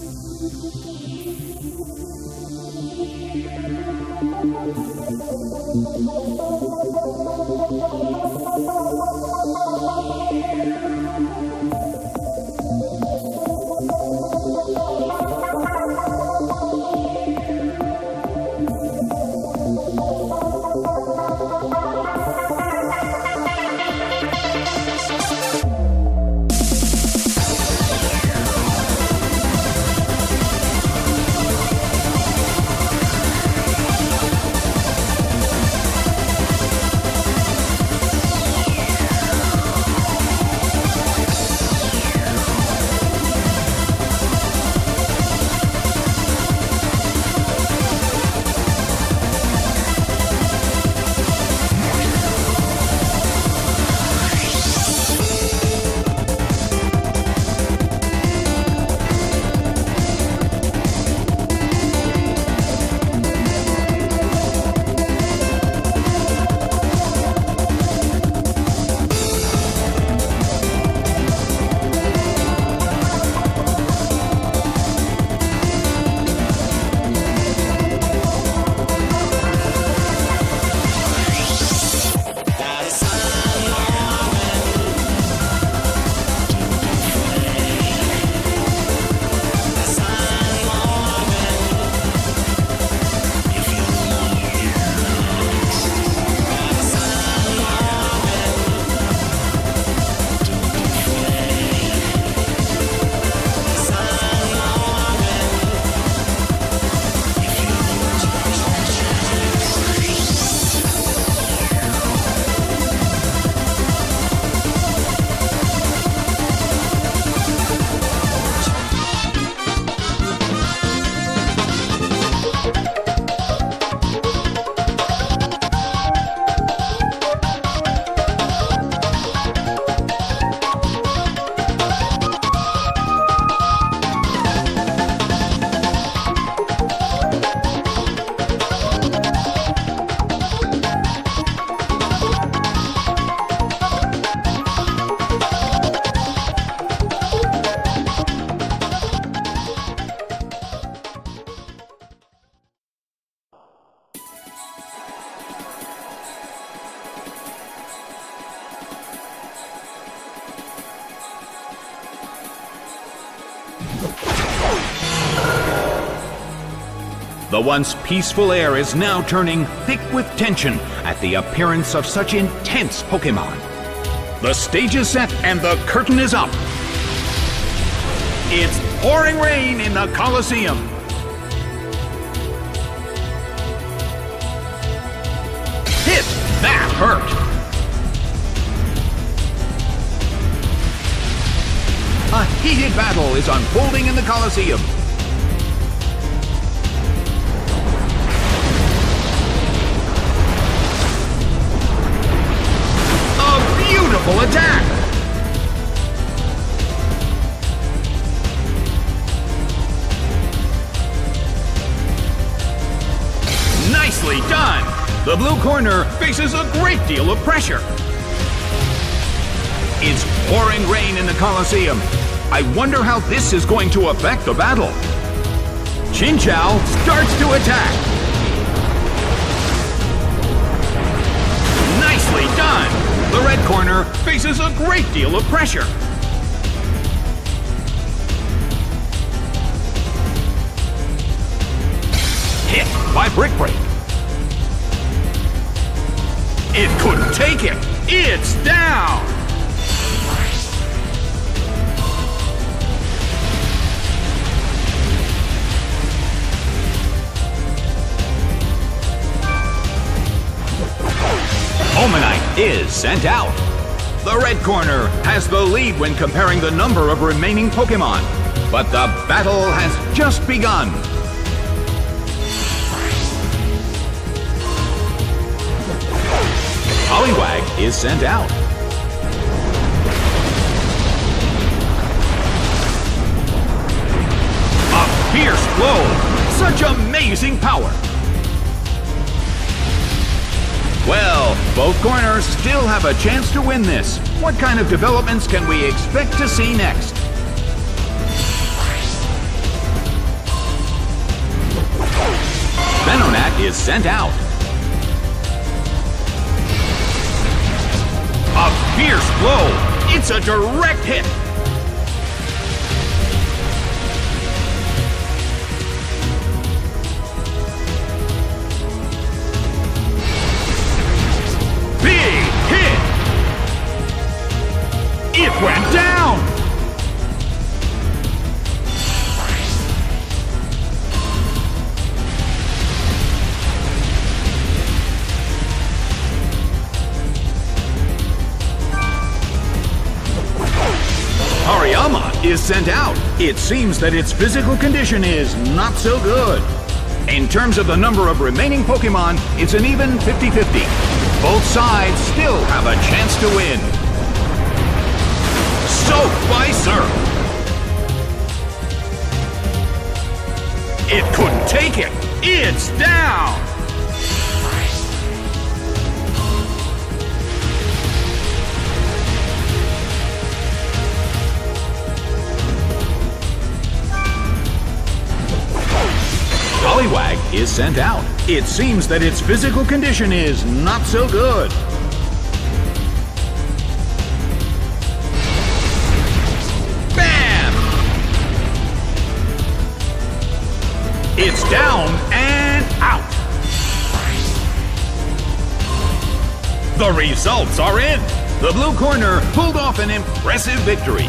Thank you. The once peaceful air is now turning thick with tension at the appearance of such intense Pokemon. The stage is set and the curtain is up. It's pouring rain in the Colosseum. Hit! That hurt! A heated battle is unfolding in the Colosseum. The blue corner faces a great deal of pressure. It's pouring rain in the Colosseum. I wonder how this is going to affect the battle. Chinchou starts to attack. Nicely done! The red corner faces a great deal of pressure. Hit by Brick Break. It couldn't take it. It's down. Omanyte is sent out. The red corner has the lead when comparing the number of remaining Pokemon. But the battle has just begun. is sent out. A fierce blow! Such amazing power! Well, both corners still have a chance to win this. What kind of developments can we expect to see next? Venonat is sent out. Fierce blow. It's a direct hit. Big hit. It went down. Is sent out. It seems that its physical condition is not so good. In terms of the number of remaining Pokemon, it's an even 50-50. Both sides still have a chance to win. By Surf. It couldn't take it. It's down. Sent out. It seems that its physical condition is not so good. Bam! It's down and out. The results are in. The blue corner pulled off an impressive victory.